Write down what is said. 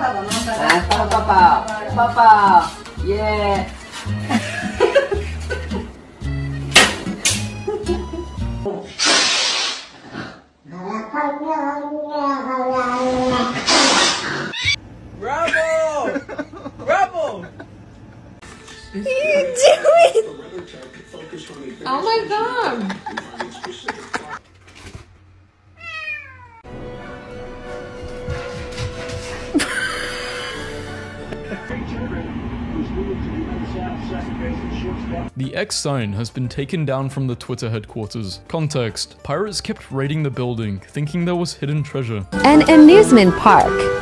Ah, para papá. Papá. Yeah. Bravo! Bravo! What are you doing? Oh my god. The X sign has been taken down from the Twitter headquarters. Context Pirates kept raiding the building, thinking there was hidden treasure. An amusement park.